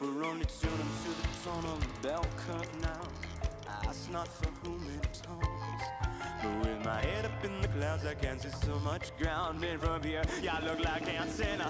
We're only tuning to the tone of the bell curve now. Ask not for whom it tones. But with my head up in the clouds, I can see so much ground. And from here, y'all look like dancing.